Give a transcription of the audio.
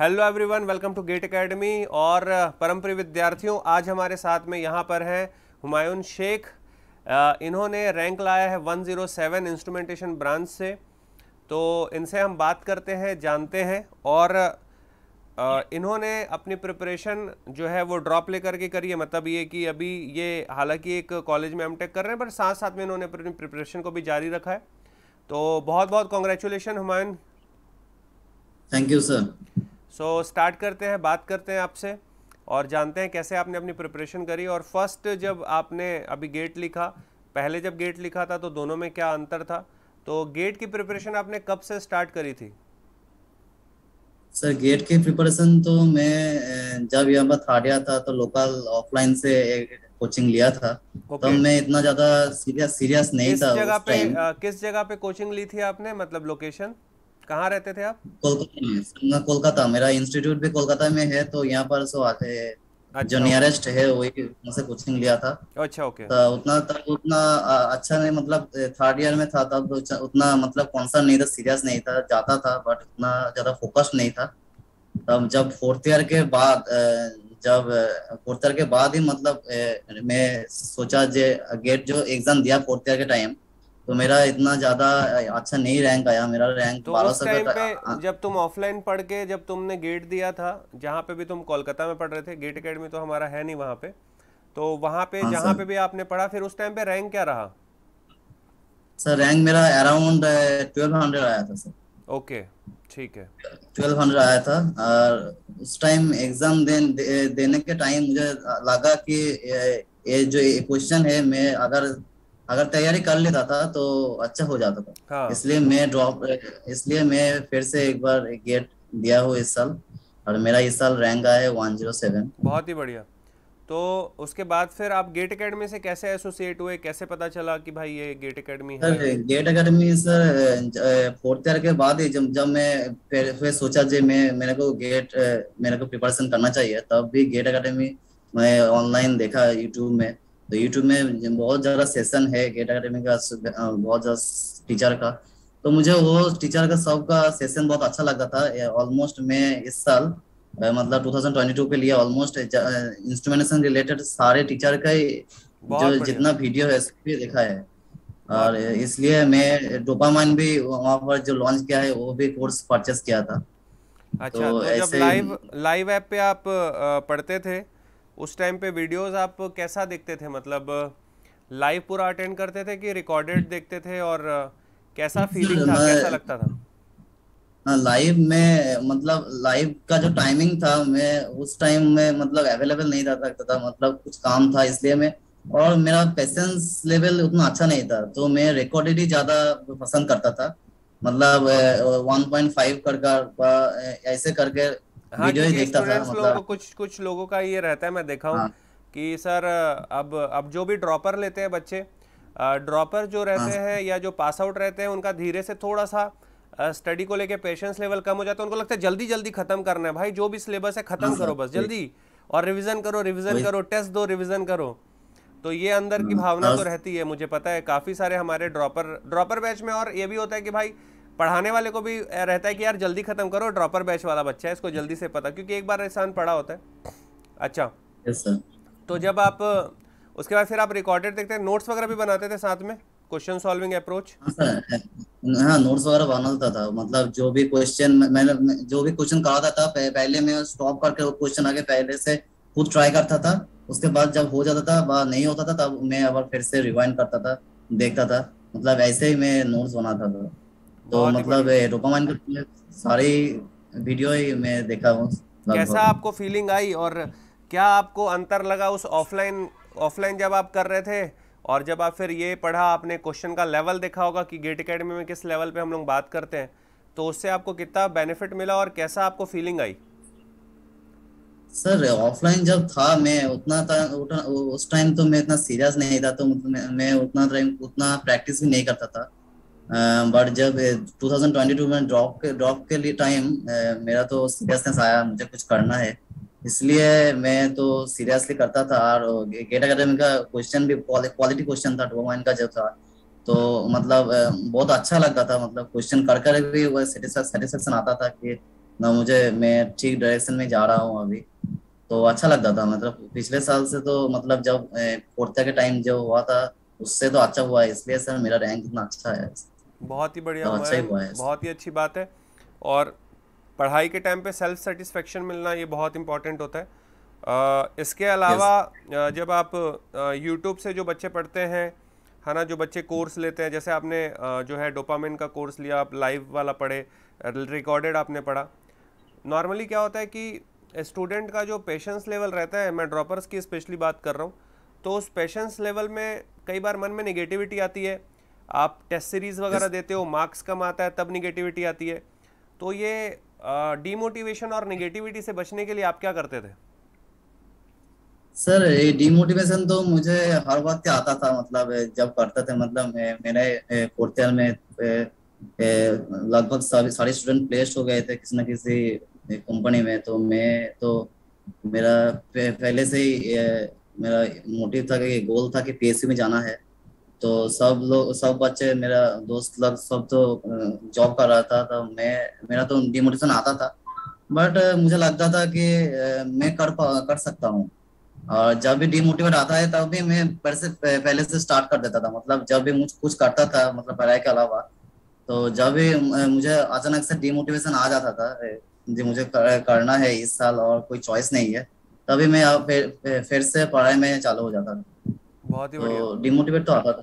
Hello everyone welcome to GATE academy और परम प्रिय विद्यार्थियों, आज हमारे साथ में यहाँ पर हैं हुमायूं शेख। इन्होंने रैंक लाया है 107 इंस्ट्रूमेंटेशन ब्रांच से। तो इनसे हम बात करते हैं, जानते हैं और इन्होंने अपनी प्रिपरेशन जो है वो ड्रॉप लेकर के करी है। मतलब ये कि अभी ये हालाँकि एक कॉलेज में एम कर रहे हैं, पर साथ साथ में इन्होंने अपनी प्रिपरेशन को भी जारी रखा है। तो बहुत बहुत congratulation Humayun thank you sir so so, start करते हैं बात करते हैं आपसे और जानते हैं कैसे आपने अपनी प्रिपरेशन करी और फ़र्स्ट जब आपने अभी गेट लिखा पहले जब गेट लिखा था तो दोनों में क्या अंतर था? तो गेट की प्रिपरेशन आपने कब से स्टार्ट करी थी? सर गेट की प्रिपरेशन तो मैं जब यहाँ पर थर्ड ईयर था तो लोकल ऑफलाइन से कोचिंग लिया था। Okay. तब मैं इतना ज़्यादा सीरियस सीरियस नहीं किस था जगह पे आ, किस जगह पे कोचिंग ली थी आपने मतलब लोकेशन कहाँ रहते थे आप? कोलकाता में। कोलकाता मेरा इंस्टीट्यूट भी कोलकाता में है तो यहाँ पर सो आते अच्छा, जो नियरेस्ट है वही से कोचिंग लिया था। अच्छा ओके तो उतना तब उतना अच्छा नहीं मतलब थर्ड ईयर में था तब उतना मतलब कौन नहीं था सीरियस नहीं था जाता था बट उतना ज़्यादा फोकस नहीं था। तब जब फोर्थ ईयर के बाद जब फोर्थ ईयर के बाद ही मतलब मैं सोचा जे गेट जो एग्ज़ाम दिया फोर्थ ईयर के टाइम तो मेरा इतना ज़्यादा अच्छा नहीं रैंक आया मेरा रैंक तो बारह सौ पे जब तुम ऑफलाइन पढ़ के जब तुमने गेट दिया था जहाँ पे भी तुम कोलकाता में पढ़ रहे थे गेट अकेडमी तो हमारा है नहीं वहाँ पे तो वहाँ पे हाँ, जहाँ पे भी आपने पढ़ा फिर उस टाइम पे रैंक क्या रहा? सर रैंक मेरा अराउंड ट्वेल्व हंड्रेड आया था सर ओके ठीक है। ट्वेल्व हंड्रेड आया था और उस टाइम एग्ज़ाम दे, देने के टाइम मुझे लगा कि ये जो क्वेश्चन है मैं अगर अगर तैयारी कर लेता था तो अच्छा हो जाता था। हाँ। इसलिए मैं ड्रॉप इसलिए मैं फिर से एक बार गेट दिया हूँ इस साल और मेरा इस साल रैंक आया है वन ज़ीरो सेवन बहुत ही बढ़िया। तो उसके बाद फिर आप गेट एकेडमी से कैसे एसोसिएट हुए? कैसे पता चला कि भाई ये गेट अकेडमी है? Sir GATE academy sir fourth year के बाद ही जब जब मैं फिर फिर सोचा जी मैं मेरे को गेट मेरे को प्रिपरेशन करना चाहिए तब भी गेट अकेडमी मैं ऑनलाइन देखा यूट्यूब में। तो यूट्यूब में बहुत ज़्यादा सेशन है गेट अकेडमी का बहुत ज़्यादा टीचर का। तो मुझे वो टीचर का सबका सेशन बहुत अच्छा लगा था। ऑलमोस्ट मैं इस साल मतलब 2022 के लिए ऑलमोस्ट इंस्ट्रूमेंटेशन रिलेटेड सारे टीचर का ही जो जितना वीडियो है भी देखा है। और इसलिए मैं डोपामाइन भी वहाँ पर जो लॉन्च किया है वो भी कोर्स परचेस किया था। अच्छा तो, तो जब लाइव लाइव ऐप पे आप पढ़ते थे उस टाइम पे वीडियोस आप कैसा देखते थे? मतलब लाइव पूरा अटेंड करते थे कि रिकॉर्डेड देखते थे और कैसा फीलिंग था? कैसा लगता था? लाइव हाँ, में मतलब लाइव का जो टाइमिंग था मैं उस टाइम में मतलब अवेलेबल नहीं रह सकता था मतलब कुछ काम था इसलिए मैं और मेरा पेशेंस लेवल उतना अच्छा नहीं था तो मैं रिकॉर्डेड ही ज़्यादा पसंद करता था। मतलब 1.5 कर कर ऐसे करके हाँ, वीडियो ही देखता था मतलब कुछ कुछ लोगों का ये रहता है मैं देखा हूँ हाँ, कि सर अब अब जो भी ड्रॉपर लेते हैं बच्चे ड्रॉपर जो रहते हाँ, हैं या जो पास आउट रहते हैं उनका धीरे से थोड़ा सा स्टडी को लेके पेशेंस लेवल कम हो जाता है उनको लगता है जल्दी जल्दी खत्म करना है। भाई जो भी सिलेबस है खत्म हाँ, करो बस जल्दी। और रिवीजन करो रिवीजन करो टेस्ट दो रिवीजन करो। तो ये अंदर की हाँ, भावना तो रहती है मुझे पता है। काफ़ी सारे हमारे ड्रॉपर ड्रॉपर बैच में और ये भी होता है कि भाई पढ़ाने वाले को भी रहता है कि यार जल्दी खत्म करो ड्रॉपर बैच वाला बच्चा है इसको जल्दी से पता क्योंकि एक बार इंसान पढ़ा होता है। अच्छा। Yes, तो जब आप उसके बाद फिर आप रिकॉर्डेड देखते हैं नोट्स वगैरह भी बनाते थे साथ में? क्वेश्चन सॉल्विंग अप्रोच हाँ नोट्स वगैरह बनाता था। मतलब जो भी क्वेश्चन मैंने जो भी क्वेश्चन कराता था पहले मैं स्टॉप करके क्वेश्चन आगे पहले से खुद ट्राई करता था। उसके बाद जब हो जाता था नहीं होता था तब मैं अब फिर से रिवाइंड करता था देखता था। मतलब ऐसे ही मैं नोट्स बनाता था। तो मतलब डोपामाइन का सारी वीडियो ही मैं देखा हूँ कैसा आपको फीलिंग आई और क्या आपको अंतर लगा उस ऑफलाइन ऑफलाइन जब आप कर रहे थे? और जब आप फिर ये पढ़ा आपने क्वेश्चन का लेवल देखा होगा कि गेट अकेडमी में किस लेवल पे हम लोग बात करते हैं तो उससे आपको कितना बेनिफिट मिला और कैसा आपको फीलिंग आई? सर ऑफलाइन जब था मैं उतना था उतना, उस टाइम तो मैं इतना सीरियस नहीं था तो मैं उतना उतना प्रैक्टिस भी नहीं करता था। बट जब 2022 में ड्रॉप के ड्रॉप के लिए टाइम मेरा तो सीरियसनेस आया, मुझे कुछ करना है। इसलिए मैं तो सीरियसली करता था और गेट अकेडमी का क्वेश्चन भी क्वालिटी क्वेश्चन था डोमाइन का जो था तो मतलब बहुत अच्छा लगता था। मतलब क्वेश्चन कर कर भी वो सेटिस्फेक्शन आता था कि ना मुझे, मैं ठीक डायरेक्शन में जा रहा हूँ अभी। तो अच्छा लगता था। मतलब पिछले साल से तो मतलब जब फोर्थ के टाइम जो हुआ था, उससे तो अच्छा हुआ इसलिए सर मेरा रैंक इतना अच्छा है। बहुत ही बढ़िया तो हुआ है बहुत ही अच्छी बात है। और पढ़ाई के टाइम पे सेल्फ सेटिस्फेक्शन मिलना ये बहुत इंपॉर्टेंट होता है। इसके अलावा जब आप यूट्यूब से जो बच्चे पढ़ते हैं है ना जो बच्चे कोर्स लेते हैं जैसे आपने जो है डोपामिन का कोर्स लिया आप लाइव वाला पढ़े रिकॉर्डेड आपने पढ़ा। नॉर्मली क्या होता है कि स्टूडेंट का जो पेशेंस लेवल रहता है मैं ड्रॉपर्स की स्पेशली बात कर रहा हूँ तो उस पेशेंस लेवल में कई बार मन में निगेटिविटी आती है आप टेस्ट सीरीज़ वगैरह देते हो मार्क्स कम आता है तब निगेटिविटी आती है। तो ये डीमोटिवेशन और निगेटिविटी से बचने के लिए आप क्या करते थे? सर ये डिमोटिवेशन तो मुझे हर वक्त आता था मतलब जब करते थे मतलब मेरे फोर्थ ईयर में लगभग सभी सारे स्टूडेंट प्लेस्ड हो गए थे किसी न किसी कंपनी में। तो मैं तो मेरा पहले से ही मेरा मोटिव था कि गोल था कि पीएससी में जाना है। तो सब लोग सब बच्चे मेरा दोस्त लोग सब तो जॉब कर रहा था तो मैं मेरा तो डिमोटिवेशन आता था। बट मुझे लगता था कि मैं कर कर सकता हूँ। और जब भी डिमोटिवेट आता है तब भी मैं पहले से पहले से स्टार्ट कर देता था। मतलब जब भी मुझ कुछ करता था मतलब पढ़ाई के अलावा तो जब भी मुझे अचानक से डिमोटिवेशन आ जाता था जी मुझे कर, करना है इस साल और कोई चॉइस नहीं है तभी मैं फिर फिर से पढ़ाई में चालू हो जाता था। बहुत ही बढ़िया। तो डिमोटिवेट तो आता था।